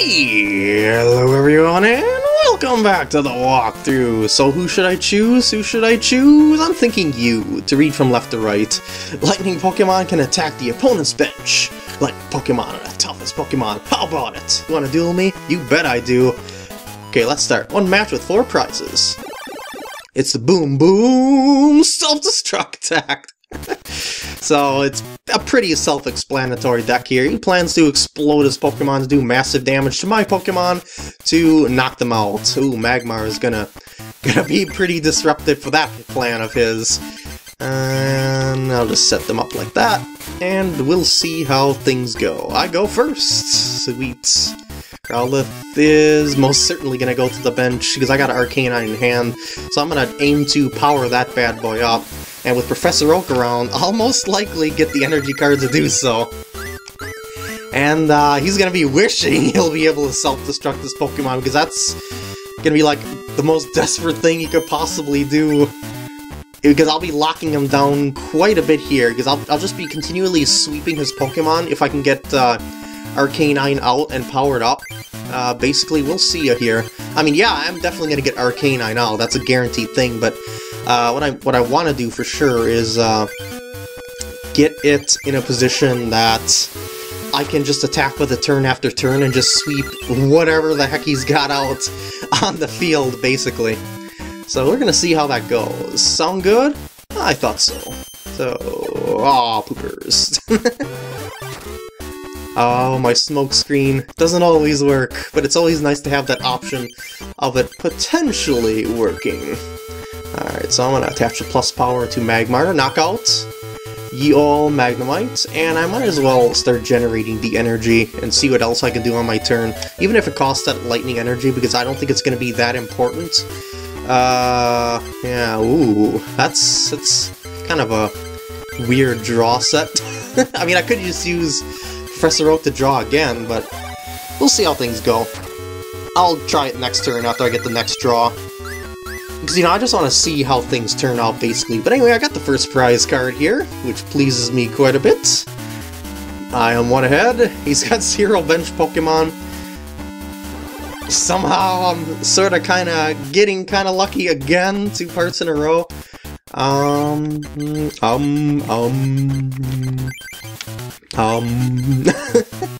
Hello everyone and welcome back to the walkthrough. So who should I choose? Who should I choose? I'm thinking you, to read from left to right. Lightning Pokemon can attack the opponent's bench. Lightning Pokemon are the toughest Pokemon. How about it? You wanna duel me? You bet I do. Okay, let's start. One match with four prizes. It's the Boom Boom Self-Destruct attack. so it's a pretty self-explanatory deck here. He plans to explode his Pokemon to do massive damage to my Pokemon to knock them out. Ooh, Magmar is gonna gonna be pretty disruptive for that plan of his. And I'll just set them up like that, and we'll see how things go. I go first. Sweet. Growlithe is most certainly gonna go to the bench because I got an Arcanine in hand, so I'm gonna aim to power that bad boy up. And with Professor Oak around, I'll most likely get the energy card to do so. And uh, he's gonna be wishing he'll be able to self-destruct this Pokemon, because that's gonna be like the most desperate thing he could possibly do. Because I'll be locking him down quite a bit here, because I'll, I'll just be continually sweeping his Pokemon if I can get uh, Arcanine out and powered up. Uh, basically, we'll see you here. I mean, yeah, I'm definitely gonna get Arcanine out, that's a guaranteed thing, but uh, what I what I want to do for sure is uh, get it in a position that I can just attack with a turn after turn and just sweep whatever the heck he's got out on the field, basically. So we're gonna see how that goes. Sound good? I thought so. So, aw, poopers. oh, my smoke screen doesn't always work, but it's always nice to have that option of it potentially working. Alright, so I'm going to attach the plus power to Magmar to knock out ye all Magnemite, and I might as well start generating the energy and see what else I can do on my turn, even if it costs that lightning energy, because I don't think it's going to be that important. Uh, yeah, ooh, that's, that's kind of a weird draw set. I mean, I could just use Professor Oak to draw again, but we'll see how things go. I'll try it next turn after I get the next draw. Because, you know, I just want to see how things turn out, basically. But anyway, I got the first prize card here, which pleases me quite a bit. I am one ahead. He's got zero bench Pokemon. Somehow I'm sort of kind of getting kind of lucky again, two parts in a row. Um, um, um, um.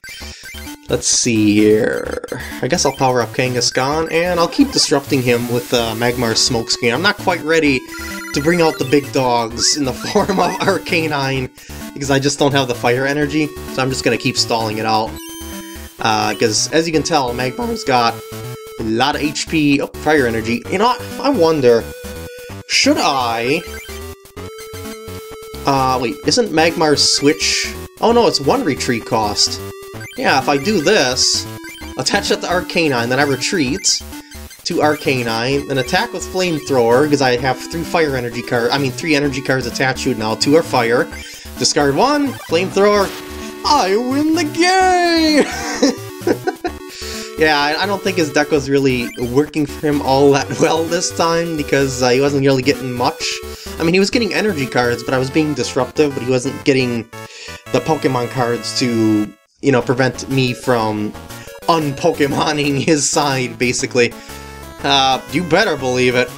Let's see here. I guess I'll power up Kangaskhan, and I'll keep disrupting him with uh, Magmar's Smokescreen. I'm not quite ready to bring out the big dogs in the form of Arcanine, because I just don't have the fire energy, so I'm just going to keep stalling it out. Because, uh, as you can tell, Magmar's got a lot of HP, oh, fire energy. You know, I wonder, should I... Uh, wait, isn't Magmar's switch... Oh no, it's one retreat cost. Yeah, if I do this, attach it to Arcanine, then I retreat to Arcanine, then attack with Flamethrower, because I have three fire energy cards, I mean three energy cards attached to it now, two are fire, discard one, Flamethrower, I win the game! yeah, I, don't think his deck was really working for him all that well this time, because uh, he wasn't really getting much. I mean, he was getting energy cards, but I was being disruptive, but he wasn't getting the Pokemon cards to you know, prevent me from unpokemoning his side, basically. Uh, you better believe it.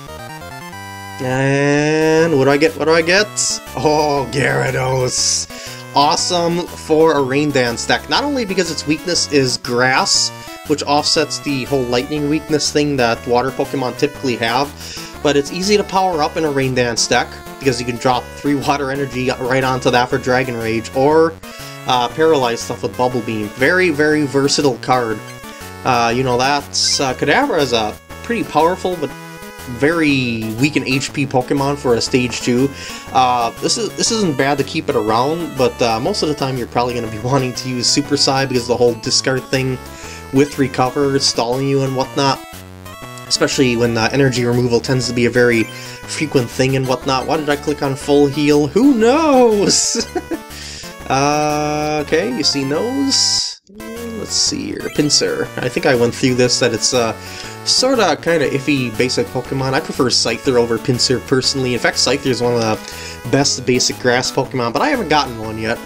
And what do I get? What do I get? Oh, Gyarados. Awesome for a Rain Dance deck. Not only because its weakness is Grass, which offsets the whole Lightning weakness thing that Water Pokemon typically have, but it's easy to power up in a Rain Dance deck, because you can drop 3 Water Energy right onto that for Dragon Rage, or uh, paralyze stuff with Bubble Beam. Very, very versatile card. Uh, you know, that's... Uh, Kadabra is a pretty powerful, but very weak in HP Pokemon for a Stage 2. Uh, this, is, this isn't bad to keep it around, but uh, most of the time you're probably going to be wanting to use Super Psy because the whole discard thing with Recover, stalling you and whatnot. Especially when uh, energy removal tends to be a very frequent thing and whatnot. Why did I click on Full Heal? Who knows? Uh, okay, you see those? Let's see here. Pinsir. I think I went through this, that it's uh, sorta kinda iffy basic Pokemon. I prefer Scyther over Pinsir personally. In fact, Scyther is one of the best basic grass Pokemon, but I haven't gotten one yet.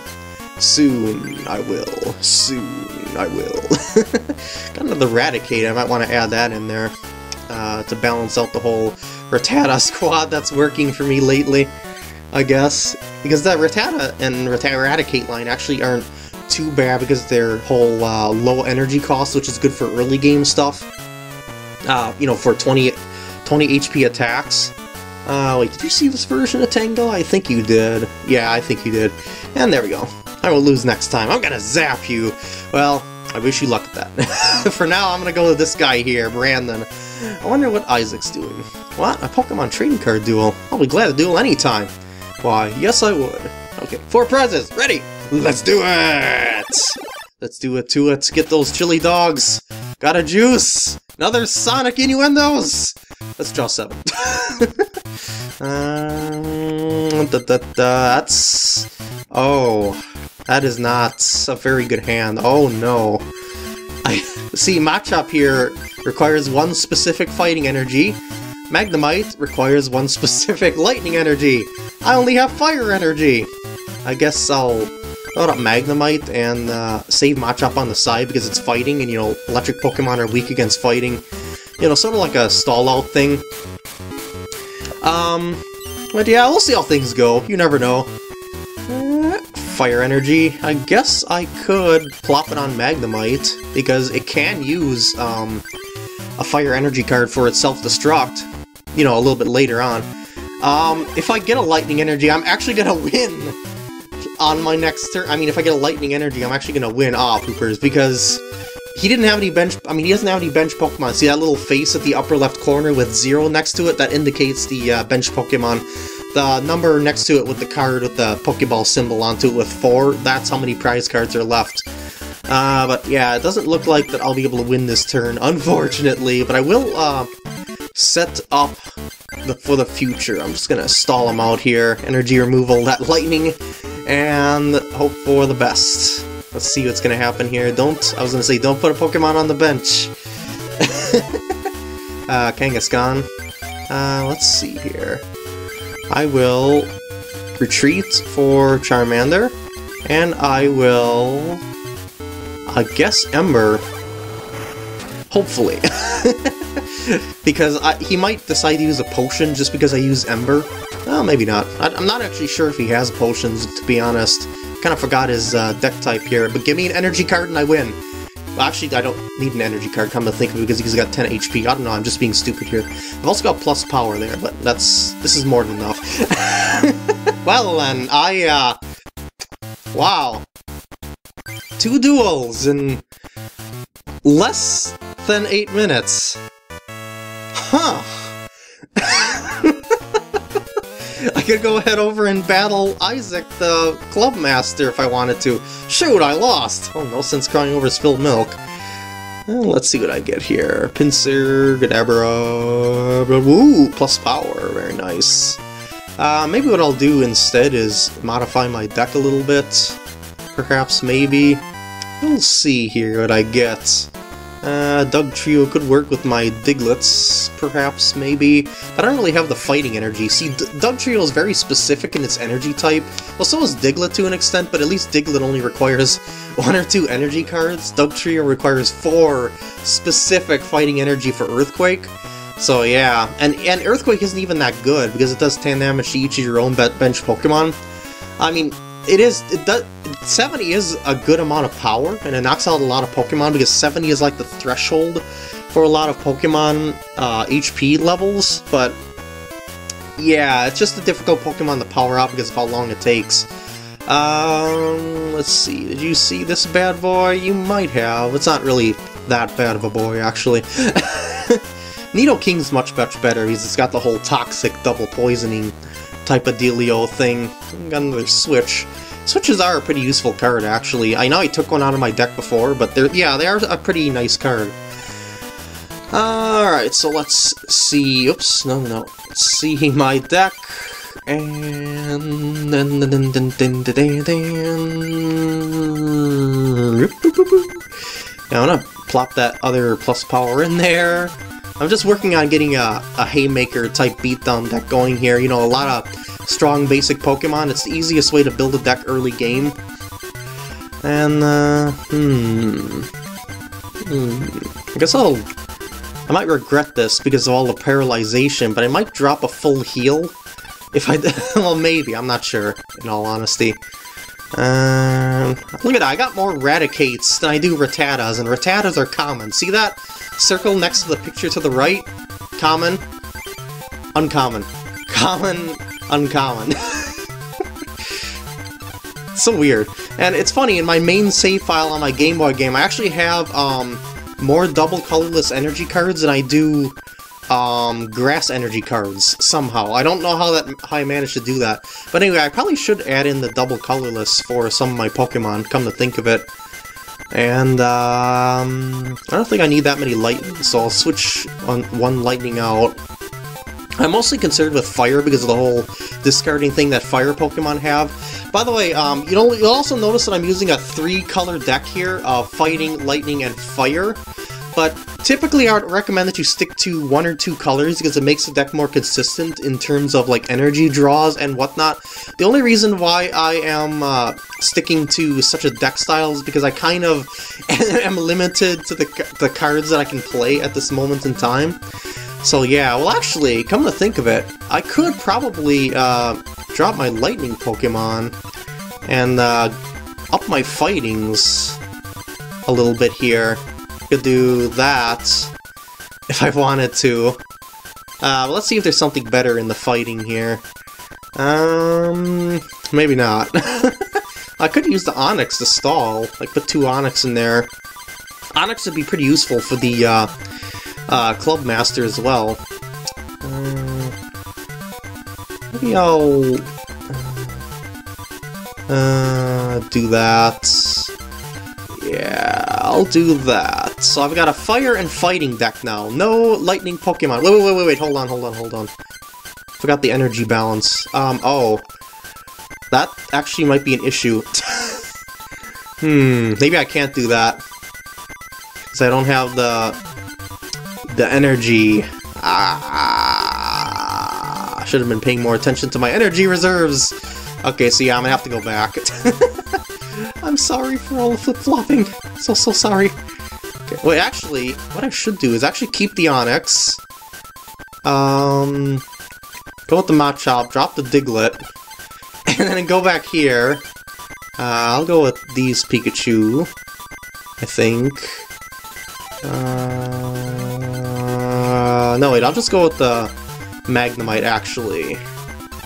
Soon, I will. Soon. I will. Got another Raticate, I might want to add that in there uh, to balance out the whole Rattata squad that's working for me lately, I guess. Because that Rattata and Raticate line actually aren't too bad because their whole uh, low energy cost, which is good for early game stuff. Uh, you know, for 20, 20 HP attacks. Uh, wait, did you see this version of Tango? I think you did. Yeah, I think you did. And there we go. I will lose next time. I'm gonna zap you. Well, I wish you luck at that. For now, I'm gonna go with this guy here, Brandon. I wonder what Isaac's doing. What? A Pokemon trading card duel? I'll be glad to duel anytime. Why, yes I would. Okay, four prizes, ready! Let's do it! Let's do it to it, get those chili dogs! Got a juice! Another Sonic innuendos! Let's draw seven. um, da, da, da, that's... Oh, that is not a very good hand. Oh no. I See, Machop here requires one specific fighting energy. Magnemite requires one specific lightning energy. I only have fire energy. I guess I'll load up Magnemite and uh, save Machop on the side because it's fighting and, you know, electric Pokemon are weak against fighting. You know, sort of like a stall-out thing. Um, but yeah, we'll see how things go. You never know. Uh, fire energy. I guess I could plop it on Magnemite, because it can use um, a fire energy card for its self-destruct, you know, a little bit later on. Um, if I get a lightning energy, I'm actually gonna win on my next turn. I mean, if I get a lightning energy, I'm actually gonna win. Ah, poopers, because he didn't have any bench, I mean, he doesn't have any bench Pokemon. See that little face at the upper left corner with zero next to it? That indicates the uh, bench Pokemon. The number next to it with the card with the Pokeball symbol onto it with four, that's how many prize cards are left. Uh, but yeah, it doesn't look like that I'll be able to win this turn, unfortunately, but I will uh, set up the, for the future. I'm just gonna stall him out here, energy removal, that lightning, and hope for the best. Let's see what's gonna happen here. Don't, I was gonna say, don't put a Pokemon on the bench. uh, Kangaskhan. Uh, let's see here. I will retreat for Charmander, and I will, I guess, Ember. Hopefully. because I, he might decide to use a potion just because I use Ember. Well, maybe not. I, am not actually sure if he has potions, to be honest kind of forgot his uh, deck type here, but give me an energy card and I win. Well, actually, I don't need an energy card, come to think of it, because he's got 10 HP. I don't know, I'm just being stupid here. I've also got plus power there, but that's... this is more than enough. well then, I, uh... Wow. Two duels in... less than eight minutes. Huh. I could go head over and battle Isaac the Club Master if I wanted to. Shoot, I lost! Oh, no sense crying over spilled milk. Well, let's see what I get here. Pinsir, Kadabra, woo, plus power, very nice. Uh, maybe what I'll do instead is modify my deck a little bit. Perhaps, maybe. We'll see here what I get. Uh, Dugtrio could work with my Digletts, perhaps, maybe. But I don't really have the fighting energy. See, D Dugtrio is very specific in its energy type. Well, so is Diglett to an extent, but at least Diglett only requires one or two energy cards. Dugtrio requires four specific fighting energy for Earthquake. So yeah, and, and Earthquake isn't even that good, because it does 10 damage to each of your own bench Pokemon. I mean, it is, it does, 70 is a good amount of power, and it knocks out a lot of Pokemon, because 70 is like the threshold for a lot of Pokemon uh, HP levels, but yeah, it's just a difficult Pokemon to power up because of how long it takes. Um, let's see, did you see this bad boy? You might have. It's not really that bad of a boy, actually. Nidoking's much, much better. He's got the whole toxic double poisoning type of dealio thing. Got another switch. Switches are a pretty useful card, actually. I know I took one out of my deck before, but they're yeah, they are a pretty nice card. Alright, so let's see. Oops, no, no. Let's see my deck. And then. I'm gonna plop that other plus power in there. I'm just working on getting a, a Haymaker type beatdown deck going here. You know, a lot of strong basic Pokemon. It's the easiest way to build a deck early game. And, uh, hmm... Hmm... I guess I'll... I might regret this because of all the paralyzation, but I might drop a full heal if I... well, maybe, I'm not sure, in all honesty. Um, look at that, I got more Raticates than I do Rattatas, and Rattatas are common. See that circle next to the picture to the right? Common, uncommon. Common, uncommon. so weird. And it's funny, in my main save file on my Game Boy game, I actually have um, more double colorless energy cards than I do um, grass energy cards somehow. I don't know how that how I managed to do that. But anyway, I probably should add in the double colorless for some of my Pokemon, come to think of it. And, um, I don't think I need that many lightning, so I'll switch on one lightning out. I'm mostly concerned with fire because of the whole discarding thing that fire Pokemon have. By the way, um, you know, you'll also notice that I'm using a three-color deck here of Fighting, Lightning, and Fire. But typically I would recommend that you stick to one or two colors because it makes the deck more consistent in terms of like energy draws and whatnot. The only reason why I am uh, sticking to such a deck style is because I kind of am limited to the, the cards that I can play at this moment in time. So yeah, well actually, come to think of it, I could probably uh, drop my lightning Pokemon and uh, up my fightings a little bit here could do that if I wanted to. Uh, let's see if there's something better in the fighting here. Um, maybe not. I could use the Onix to stall. Like, put two Onix in there. Onix would be pretty useful for the uh, uh, Club Master as well. Uh, maybe I'll uh, do that. Yeah, I'll do that. So I've got a fire and fighting deck now. No lightning Pokemon. Wait, wait, wait, wait, wait. Hold on, hold on, hold on. Forgot the energy balance. Um, oh. That actually might be an issue. hmm, maybe I can't do that. Because I don't have the... the energy. Ah, I should have been paying more attention to my energy reserves. Okay, so yeah, I'm gonna have to go back. I'm sorry for all the flip-flopping. So, so sorry. Okay, wait, actually, what I should do is actually keep the Onix. Um, go with the Machop, drop the Diglett, and then go back here. Uh, I'll go with these Pikachu, I think. Uh, no, wait, I'll just go with the Magnemite, actually.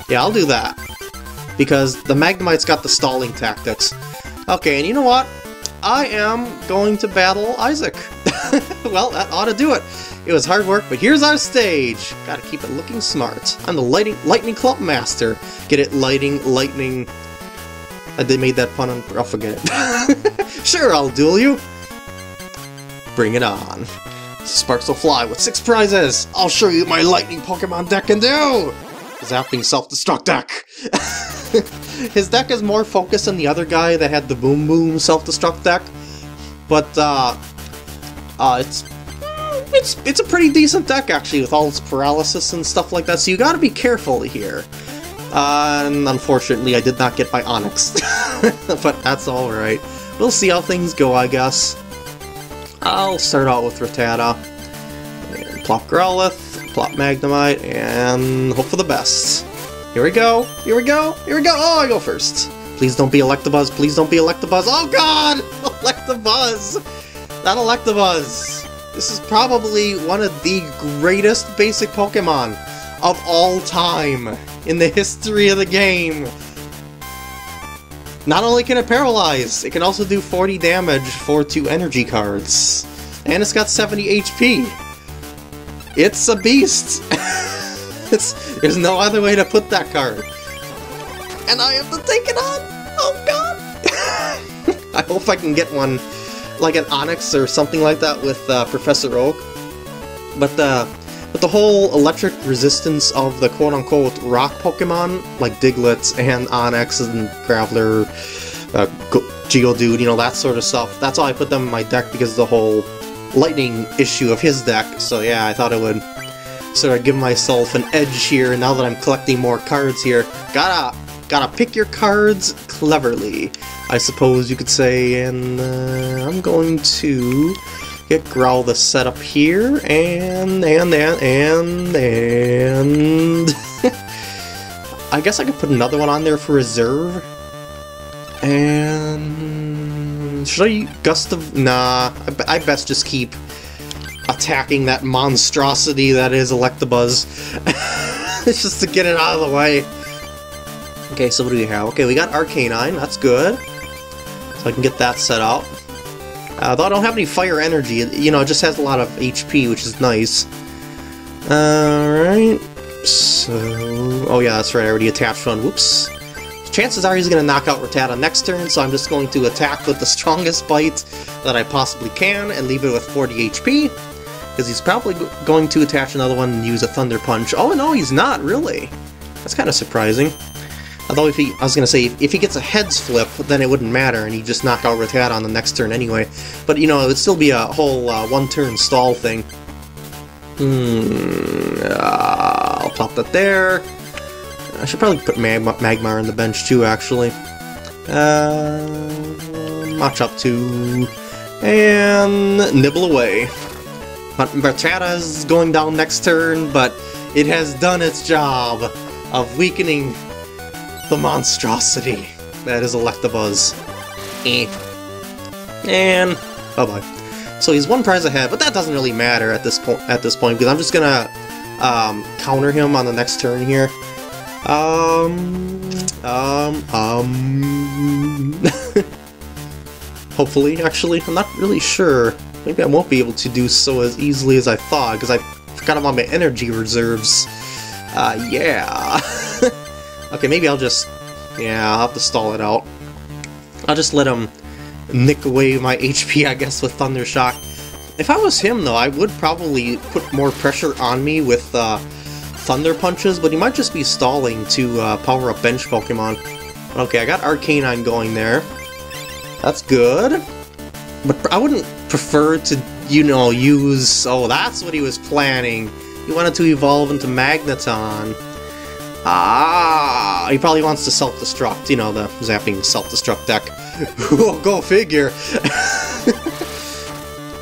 Yeah, I'll do that. Because the Magnemite's got the stalling tactics. Okay, and you know what? I am going to battle Isaac. well, that ought to do it. It was hard work, but here's our stage. Gotta keep it looking smart. I'm the lighting, Lightning Club Master. Get it? Lighting, lightning... Uh, I did made that pun on... I'll forget it. sure, I'll duel you. Bring it on. Sparks will fly with six prizes. I'll show you my lightning Pokemon deck can do. Zapping self-destruct deck. His deck is more focused than the other guy that had the Boom Boom self-destruct deck, but uh, uh, it's it's it's a pretty decent deck actually with all its paralysis and stuff like that. So you got to be careful here. Uh, and unfortunately, I did not get my Onix, but that's all right. We'll see how things go, I guess. I'll start out with Rattata, plop Growlithe, plop Magnemite, and hope for the best. Here we go, here we go, here we go! Oh, I go first! Please don't be Electabuzz, please don't be Electabuzz! Oh god! Electabuzz! That Electabuzz! This is probably one of the greatest basic Pokemon of all time in the history of the game. Not only can it paralyze, it can also do 40 damage for two energy cards. And it's got 70 HP. It's a beast! it's, there's no other way to put that card. And I have to take it on! Oh god! I hope I can get one, like an Onix or something like that with uh, Professor Oak. But the, uh, but the whole electric resistance of the quote-unquote rock Pokemon, like Diglett and Onix and Graveler, uh, Geodude, you know, that sort of stuff, that's why I put them in my deck because of the whole lightning issue of his deck, so yeah, I thought it would sort of give myself an edge here now that I'm collecting more cards here. Gotta, gotta pick your cards cleverly. I suppose you could say, and uh, I'm going to get Growlithe set up here, and, and, and, and, and... I guess I could put another one on there for reserve. And... Should I gust of... Nah, I, I best just keep attacking that monstrosity that is Electabuzz. it's just to get it out of the way. Okay, so what do we have? Okay, we got Arcanine, that's good. So I can get that set up. Uh, though I don't have any fire energy, you know, it just has a lot of HP, which is nice. Alright, so... Oh yeah, that's right, I already attached one, whoops. Chances are he's going to knock out Rattata next turn, so I'm just going to attack with the strongest bite that I possibly can and leave it with 40 HP. Because he's probably going to attach another one and use a Thunder Punch. Oh no, he's not, really. That's kind of surprising. Although if he, I was going to say, if he gets a heads flip, then it wouldn't matter, and he'd just knock out Rattata on the next turn anyway. But, you know, it would still be a whole uh, one-turn stall thing. Hmm, uh, I'll pop that there. I should probably put Magma Magmar on the bench too, actually. Uh, up 2, and nibble away. Rattata's going down next turn, but it has done its job of weakening the monstrosity that is Electabuzz. Eh. And bye-bye. So he's one prize ahead, but that doesn't really matter at this point. At this point, because I'm just gonna um, counter him on the next turn here. Um, um, um. Hopefully, actually, I'm not really sure. Maybe I won't be able to do so as easily as I thought, because I forgot about my energy reserves. Uh, yeah. okay, maybe I'll just... Yeah, I'll have to stall it out. I'll just let him nick away my HP, I guess, with Thunder Shock. If I was him, though, I would probably put more pressure on me with uh, Thunder Punches, but he might just be stalling to uh, power up bench Pokemon. Okay, I got Arcanine going there. That's good. But I wouldn't prefer to, you know, use... Oh, that's what he was planning. He wanted to evolve into Magneton. Ah, he probably wants to self-destruct, you know, the zapping self-destruct deck. Go figure!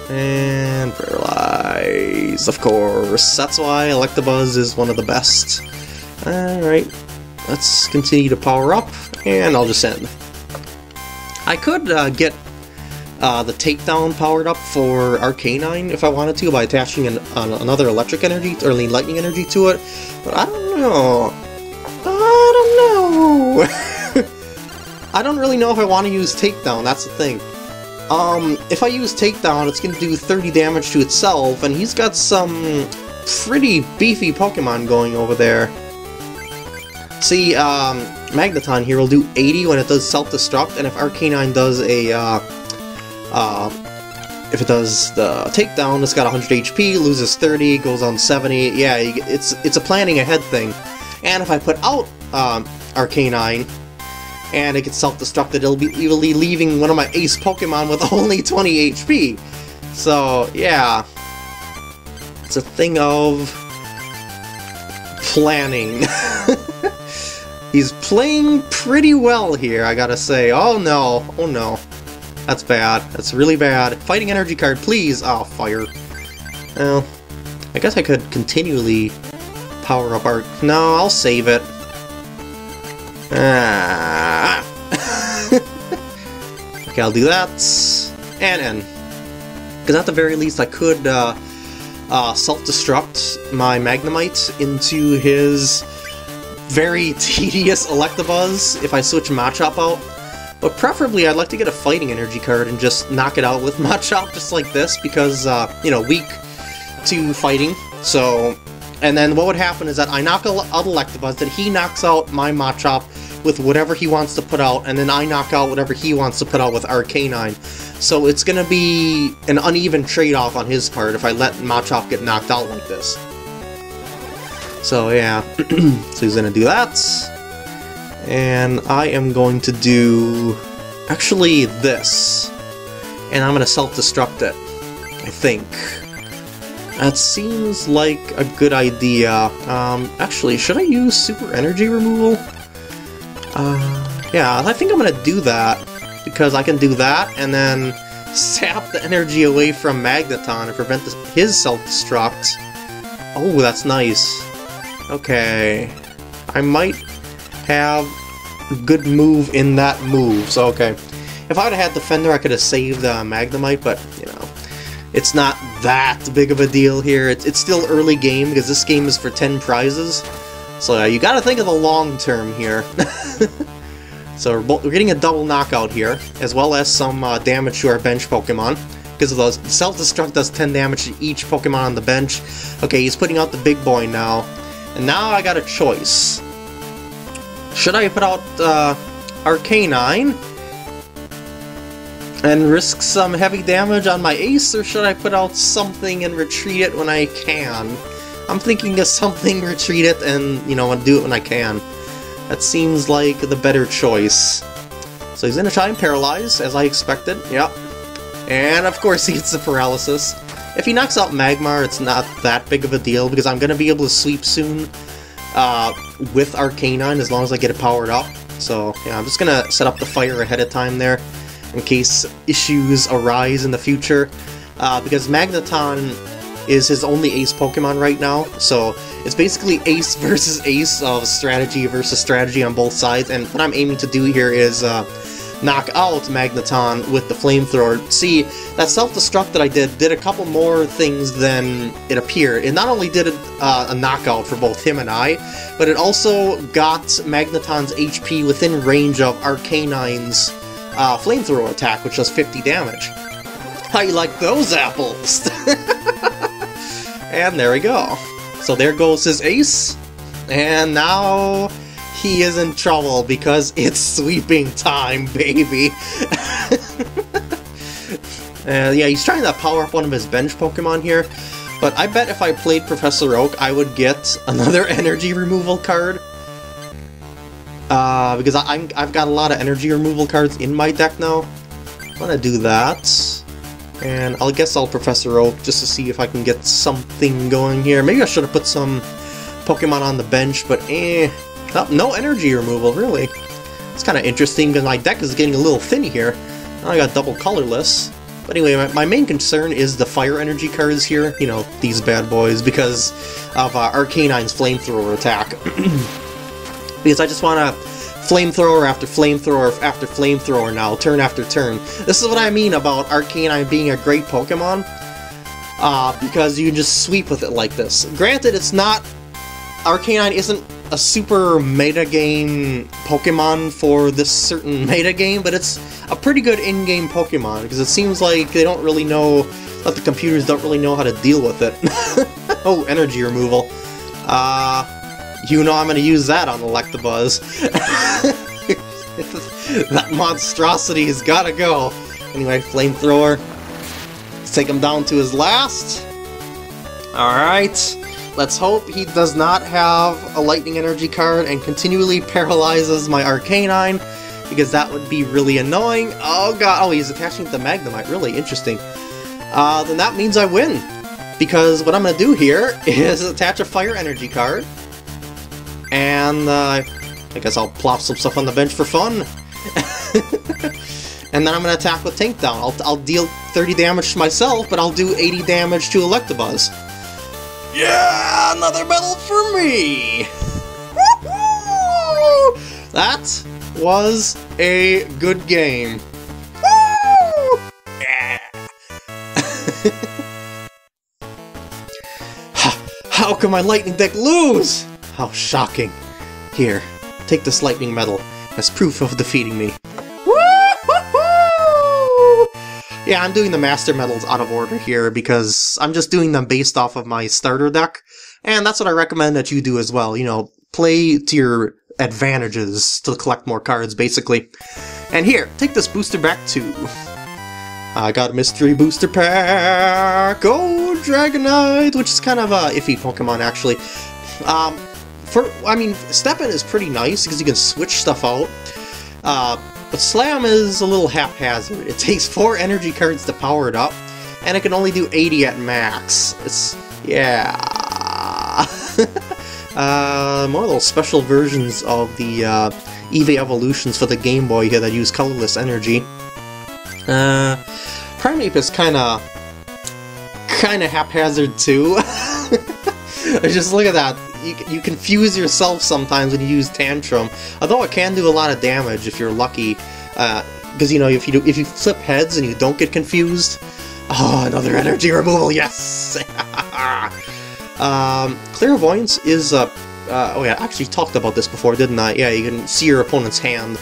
and Paralyze, of course. That's why Electabuzz is one of the best. Alright, let's continue to power up, and I'll just end. I could uh, get uh, the takedown powered up for Arcanine if I wanted to by attaching an, an, another electric energy or lightning energy to it, but I don't know. I don't know. I don't really know if I want to use takedown. That's the thing. Um, if I use takedown, it's going to do 30 damage to itself, and he's got some pretty beefy Pokemon going over there. See, um, Magneton here will do 80 when it does self-destruct, and if Arcanine does a, uh, uh, if it does the takedown, it's got 100 HP, loses 30, goes on 70, yeah, it's it's a planning ahead thing. And if I put out um, Arcanine, and it gets self-destructed, it'll be, be leaving one of my ace Pokemon with only 20 HP. So, yeah. It's a thing of... planning. He's playing pretty well here, I gotta say. Oh no, oh no. That's bad. That's really bad. Fighting energy card, please! Oh, fire. Well, I guess I could continually power up our... No, I'll save it. Ah. okay, I'll do that. And N. Because at the very least I could uh, uh, self-destruct my Magnemite into his very tedious Electabuzz if I switch Machop out. But preferably, I'd like to get a Fighting Energy card and just knock it out with Machop just like this, because, uh, you know, weak to fighting. So, and then what would happen is that I knock out Electabuzz, then he knocks out my Machop with whatever he wants to put out, and then I knock out whatever he wants to put out with Arcanine. So it's gonna be an uneven trade-off on his part if I let Machop get knocked out like this. So yeah, so he's gonna do that and I am going to do actually this and I'm gonna self-destruct it I think that seems like a good idea um, actually should I use super energy removal uh, yeah I think I'm gonna do that because I can do that and then sap the energy away from Magneton and prevent his self-destruct. Oh, that's nice. Okay. I might have a good move in that move, so okay. If I'd have had Defender, I could have saved uh, Magnemite, but, you know, it's not that big of a deal here. It's, it's still early game, because this game is for 10 prizes. So uh, you gotta think of the long term here. so we're, we're, getting a double knockout here, as well as some uh, damage to our bench Pokemon. Because of those, Self-Destruct does 10 damage to each Pokemon on the bench. Okay, he's putting out the big boy now. And now I got a choice. Should I put out uh, Arcanine and risk some heavy damage on my ace, or should I put out something and retreat it when I can? I'm thinking of something, retreat it, and, you know, do it when I can. That seems like the better choice. So he's gonna try and paralyze, as I expected, yep. And of course he gets the paralysis. If he knocks out Magmar, it's not that big of a deal, because I'm gonna be able to sweep soon uh, with Arcanine as long as I get it powered up. So, yeah, I'm just gonna set up the fire ahead of time there in case issues arise in the future. Uh, because Magneton is his only ace Pokemon right now, so it's basically ace versus ace of strategy versus strategy on both sides, and what I'm aiming to do here is uh, knock out Magneton with the flamethrower. See, that self-destruct that I did did a couple more things than it appeared. It not only did a, uh, a knockout for both him and I, but it also got Magneton's HP within range of Arcanine's uh, flamethrower attack, which does 50 damage. How you like those apples? and there we go. So there goes his ace, and now he is in trouble because it's sweeping time, baby. uh, yeah, he's trying to power up one of his bench Pokemon here, but I bet if I played Professor Oak, I would get another energy removal card. Uh, because I, am I've got a lot of energy removal cards in my deck now. I'm gonna do that. And I guess I'll Professor Oak just to see if I can get something going here. Maybe I should have put some Pokemon on the bench, but eh, no energy removal, really. It's kind of interesting because my deck is getting a little thin here. Now I got double colorless. But anyway, my, my, main concern is the fire energy cards here, you know, these bad boys, because of uh, Arcanine's flamethrower attack. because I just want to flamethrower after flamethrower after flamethrower now, turn after turn. This is what I mean about Arcanine being a great Pokemon, uh, because you can just sweep with it like this. Granted, it's not... Arcanine isn't a super meta game Pokemon for this certain meta game, but it's a pretty good in-game Pokemon, because it seems like they don't really know, that the computers don't really know how to deal with it. oh, energy removal. Uh, you know I'm gonna use that on Electabuzz. that monstrosity has gotta go. Anyway, Flamethrower. Let's take him down to his last. Alright. Let's hope he does not have a Lightning Energy card and continually paralyzes my Arcanine, because that would be really annoying. Oh god, oh he's attaching the Magnemite, really interesting. Uh, then that means I win, because what I'm going to do here is attach a Fire Energy card, and uh, I guess I'll plop some stuff on the bench for fun. and then I'm going to attack with Takedown. I'll, I'll deal 30 damage to myself, but I'll do 80 damage to Electabuzz. Yeah, another medal for me! that was a good game. How can my lightning deck lose? How shocking. Here, take this lightning medal as proof of defeating me. Yeah, I'm doing the Master Medals out of order here because I'm just doing them based off of my starter deck, and that's what I recommend that you do as well. You know, play to your advantages to collect more cards, basically. And here, take this booster back too. I got a mystery booster pack! Oh, Dragonite! Which is kind of a iffy Pokemon, actually. Um, for, I mean, Step In is pretty nice because you can switch stuff out. Uh, but Slam is a little haphazard. It takes 4 energy cards to power it up, and it can only do 80 at max. It's... yeah... uh, more little special versions of the uh, Eevee Evolutions for the Game Boy here that use colorless energy. Uh, Primeape is kind of, kind of haphazard too. Just look at that. You, you confuse yourself sometimes when you use Tantrum. Although it can do a lot of damage if you're lucky. Because, uh, you know, if you, do, if you flip heads and you don't get confused... Oh, another energy removal, yes! um, Clairvoyance is. Uh, oh yeah, I actually talked about this before, didn't I? Yeah, you can see your opponent's hand.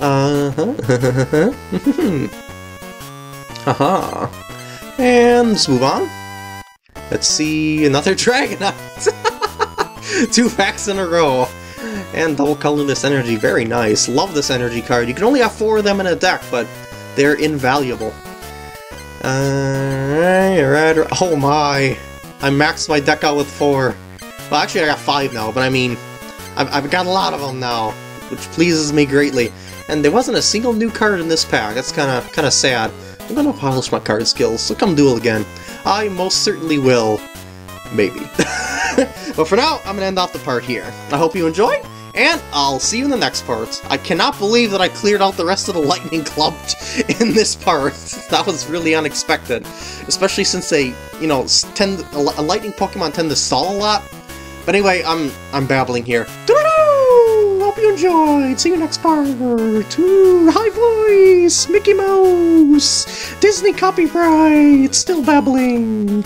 Uh-huh. Haha. and let's move on. Let's see another Dragonite! Two packs in a row! And double colorless energy, very nice. Love this energy card. You can only have four of them in a deck, but they're invaluable. Alright, right, oh my. I maxed my deck out with four. Well, actually I got five now, but I mean, I've, I've got a lot of them now, which pleases me greatly. And there wasn't a single new card in this pack, that's kinda, kinda sad. I'm gonna polish my card skills, so come it again. I most certainly will. Maybe. but for now, I'm gonna end off the part here. I hope you enjoy, and I'll see you in the next part. I cannot believe that I cleared out the rest of the Lightning Club in this part. That was really unexpected. Especially since they, you know, tend a Lightning Pokemon tend to stall a lot. But anyway, I'm I'm babbling here. Hope you enjoyed. See you next part. Ooh, high voice, Mickey Mouse, Disney copyright, still babbling.